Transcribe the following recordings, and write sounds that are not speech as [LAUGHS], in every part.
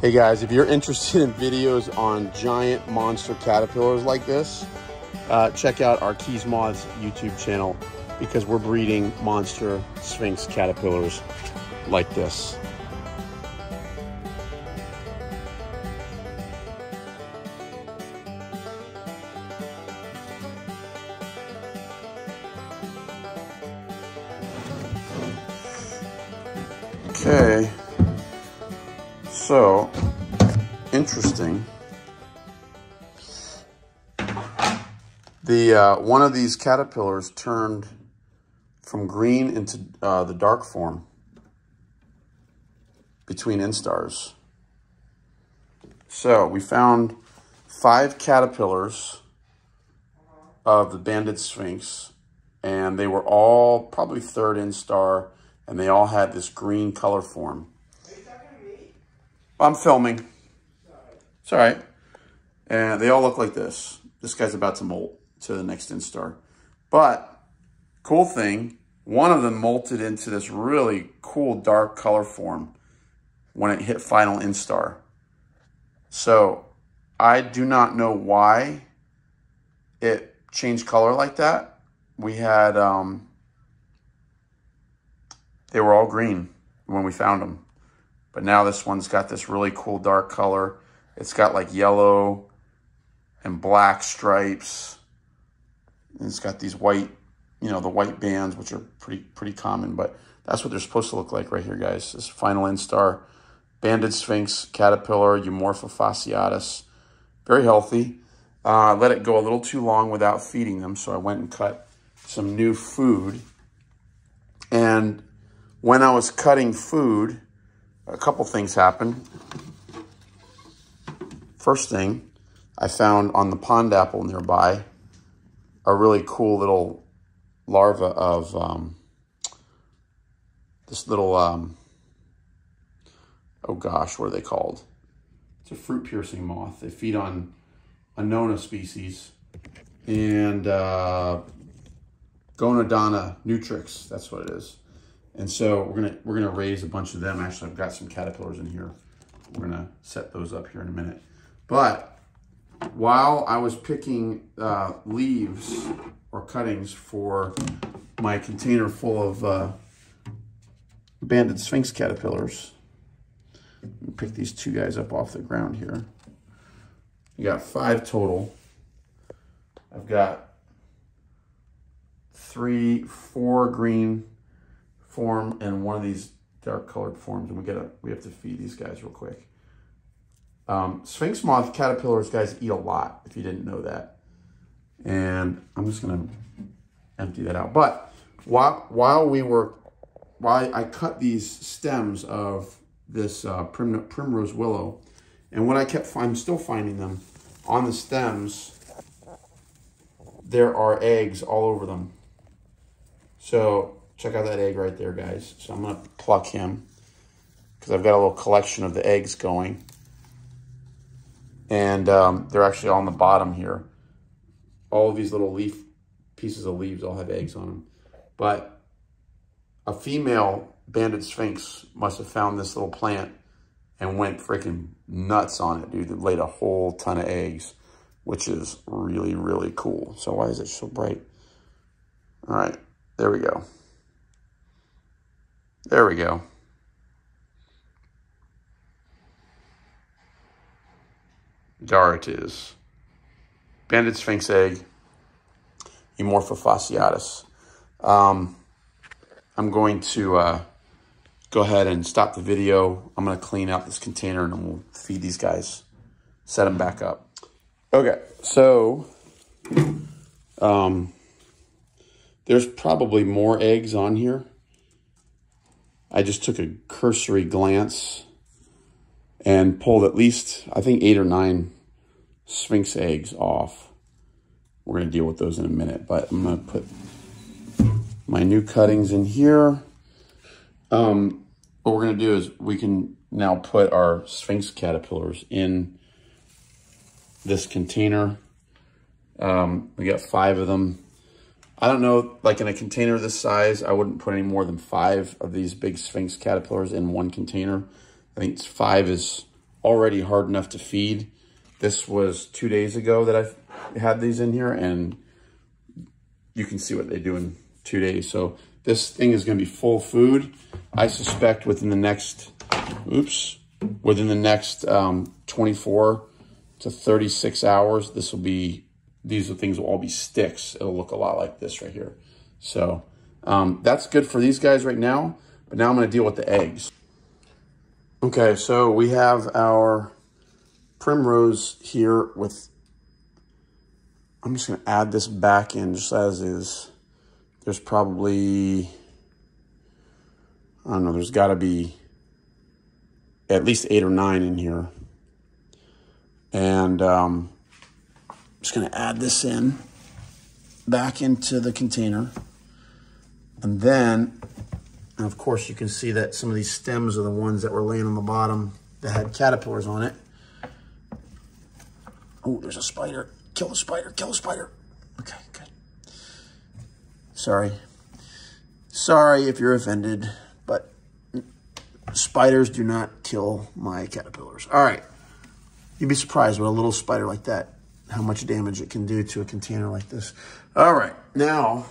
Hey guys, if you're interested in videos on giant monster caterpillars like this, uh, check out our Keys Moths YouTube channel because we're breeding monster sphinx caterpillars like this. Okay, so interesting. The uh, one of these caterpillars turned from green into uh, the dark form between instars. So we found five caterpillars of the banded sphinx, and they were all probably third instar and they all had this green color form. I'm filming. It's all right. And they all look like this. This guy's about to molt to the next instar. But cool thing, one of them molted into this really cool dark color form when it hit final instar. So I do not know why it changed color like that. We had um, they were all green when we found them. But now this one's got this really cool dark color. It's got like yellow and black stripes. And it's got these white, you know, the white bands, which are pretty pretty common. But that's what they're supposed to look like right here, guys. This final instar. Banded Sphinx, Caterpillar, Eumorpha fasciatus. Very healthy. Uh, let it go a little too long without feeding them, so I went and cut some new food. And when I was cutting food, a couple things happened. First thing, I found on the pond apple nearby a really cool little larva of um, this little, um, oh gosh, what are they called? It's a fruit piercing moth. They feed on Annona species and uh, Gonodonta nutrix, that's what it is. And so we're gonna we're gonna raise a bunch of them. Actually, I've got some caterpillars in here. We're gonna set those up here in a minute. But while I was picking uh, leaves or cuttings for my container full of uh, banded sphinx caterpillars, pick these two guys up off the ground here. You got five total. I've got three, four green form and one of these dark colored forms, and we gotta we have to feed these guys real quick. Um, Sphinx moth caterpillars, guys, eat a lot. If you didn't know that, and I'm just gonna empty that out. But while while we were while I cut these stems of this uh, prim, primrose willow, and what I kept I'm still finding them on the stems. There are eggs all over them. So Check out that egg right there, guys. So I'm going to pluck him because I've got a little collection of the eggs going. And um, they're actually on the bottom here. All of these little leaf pieces of leaves all have eggs on them. But a female banded sphinx must have found this little plant and went freaking nuts on it, dude. It laid a whole ton of eggs, which is really, really cool. So why is it so bright? All right, there we go. There we go. Dar it is. Banded sphinx egg, Eumorpha fasciatus. Um, I'm going to uh, go ahead and stop the video. I'm going to clean out this container and we'll feed these guys, set them back up. Okay, so um, there's probably more eggs on here. I just took a cursory glance and pulled at least, I think, eight or nine Sphinx eggs off. We're going to deal with those in a minute, but I'm going to put my new cuttings in here. Um, what we're going to do is we can now put our Sphinx caterpillars in this container. Um, we got five of them. I don't know, like in a container this size, I wouldn't put any more than five of these big Sphinx caterpillars in one container. I think five is already hard enough to feed. This was two days ago that I had these in here and you can see what they do in two days. So this thing is gonna be full food. I suspect within the next, oops, within the next um, 24 to 36 hours, this will be, these are things will all be sticks. It'll look a lot like this right here. So um, that's good for these guys right now. But now I'm gonna deal with the eggs. Okay, so we have our primrose here with, I'm just gonna add this back in just as is. There's probably, I don't know, there's gotta be at least eight or nine in here. And um, Just gonna add this in back into the container. And then and of course, you can see that some of these stems are the ones that were laying on the bottom that had caterpillars on it. Oh, there's a spider. Kill the spider, kill the spider. Okay, good. Sorry. Sorry if you're offended, but spiders do not kill my caterpillars. All right. You'd be surprised what a little spider like that, how much damage it can do to a container like this. All right, now,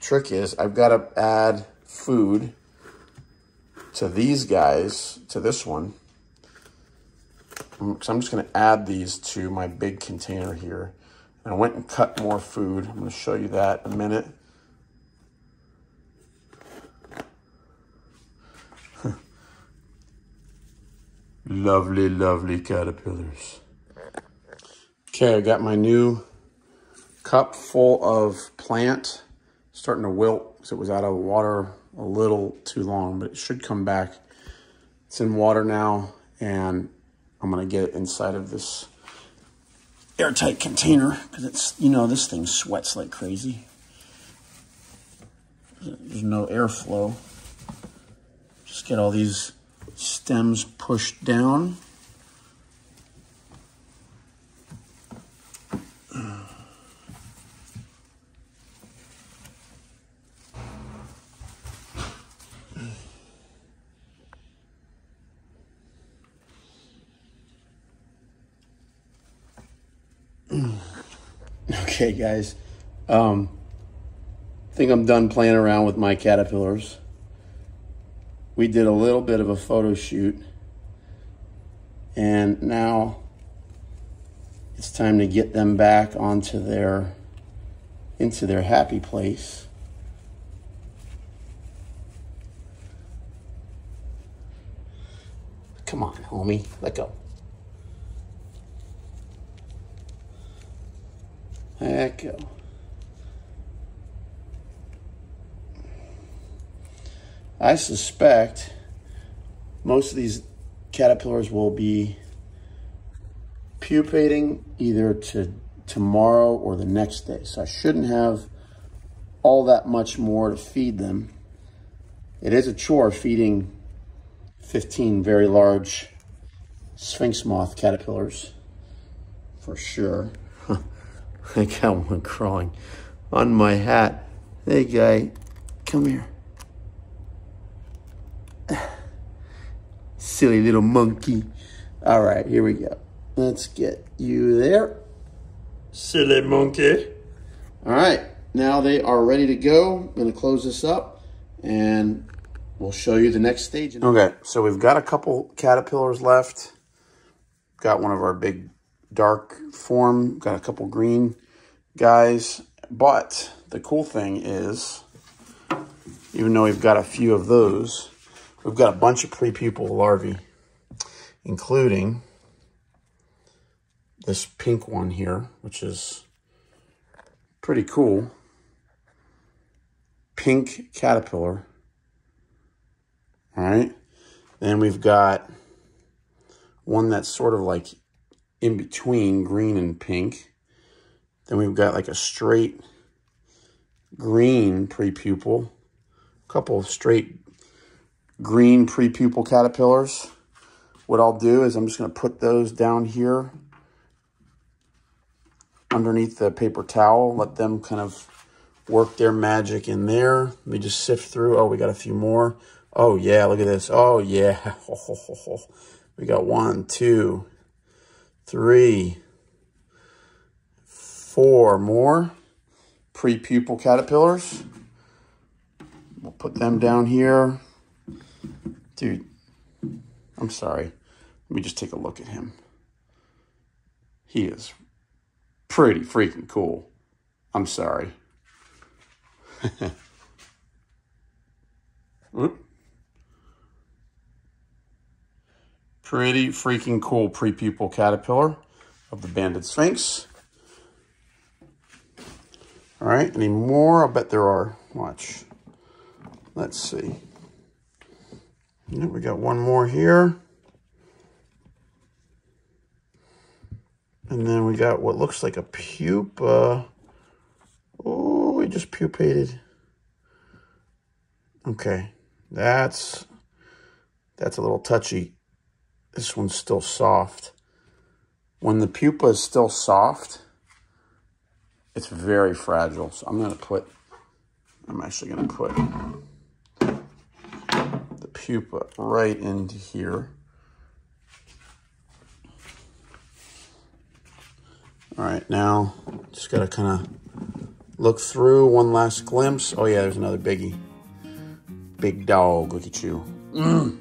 trick is I've got to add food to these guys, to this one. Mm, so I'm just going to add these to my big container here. And I went and cut more food. I'm going to show you that in a minute. [LAUGHS] lovely, lovely caterpillars. Okay, I got my new cup full of plant starting to wilt because it was out of water a little too long, but it should come back. It's in water now, and I'm going to get it inside of this airtight container because it's, you know, this thing sweats like crazy. There's no airflow. Just get all these stems pushed down. Okay, guys. Um, think I'm done playing around with my caterpillars. We did a little bit of a photo shoot. And now it's time to get them back onto their, into their happy place. Come on, homie, let go. Echo. I suspect most of these caterpillars will be pupating either to tomorrow or the next day. So I shouldn't have all that much more to feed them. It is a chore feeding 15 very large sphinx moth caterpillars for sure. [LAUGHS] [LAUGHS] I got one crawling on my hat. Hey, guy, come here. [SIGHS] Silly little monkey. All right, here we go. Let's get you there. Silly monkey. All right, now they are ready to go. I'm going to close this up and we'll show you the next stage. Okay, so we've got a couple caterpillars left. Got one of our big dark form, got a couple green guys. But the cool thing is, even though we've got a few of those, we've got a bunch of prepupal larvae, including this pink one here, which is pretty cool. Pink caterpillar. All right. Then we've got one that's sort of like in between green and pink. Then we've got like a straight green prepupal, a couple of straight green prepupal caterpillars. What I'll do is I'm just going to put those down here underneath the paper towel, let them kind of work their magic in there. Let me just sift through. Oh, we got a few more. Oh, yeah, look at this. Oh, yeah. [LAUGHS] We got one, two, three, four more pre-pupal caterpillars. We'll put them down here. Dude, I'm sorry. Let me just take a look at him. He is pretty freaking cool. I'm sorry. [LAUGHS] Pretty freaking cool pre-pupal caterpillar of the banded sphinx. All right, any more? I bet there are. Watch. Let's see. we got one more here. And then we got what looks like a pupa. Oh, we just pupated. Okay, that's that's a little touchy. This one's still soft. When the pupa is still soft, it's very fragile. So I'm going to put, I'm actually going to put the pupa right into here. All right, now just got to kind of look through one last glimpse. Oh yeah, there's another biggie. Big dog, look at you. Mm.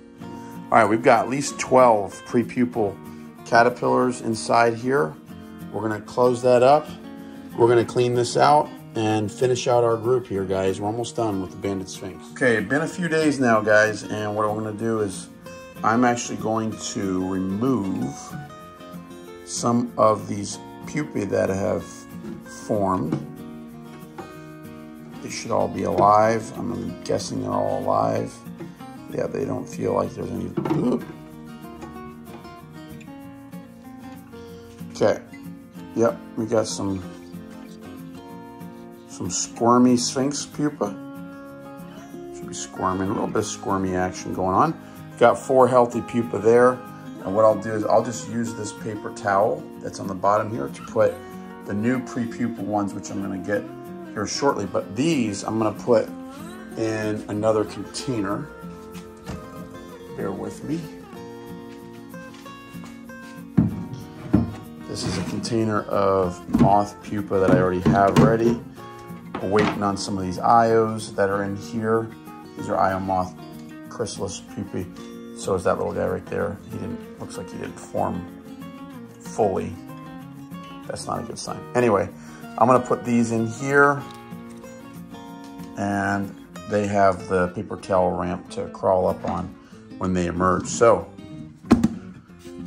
All right, we've got at least 12 pre-pupal caterpillars inside here. We're gonna close that up. We're gonna clean this out and finish out our group here, guys. We're almost done with the Banded Sphinx. Okay, been a few days now, guys, and what I'm gonna do is I'm actually going to remove some of these pupae that have formed. They should all be alive. I'm guessing they're all alive. Yeah, they don't feel like there's any. Okay. Yep, we got some some squirmy sphinx pupa. Should be squirming, a little bit of squirmy action going on. Got four healthy pupa there. And what I'll do is I'll just use this paper towel that's on the bottom here to put the new pre-pupal ones, which I'm gonna get here shortly. But these I'm gonna put in another container. Bear with me. This is a container of moth pupa that I already have ready. Waiting on some of these IOs that are in here. These are IO moth chrysalis pupae. So is that little guy right there. He didn't, looks like he didn't form fully. That's not a good sign. Anyway, I'm gonna put these in here and they have the paper towel ramp to crawl up on when they emerge. So,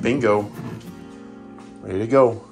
bingo, ready to go.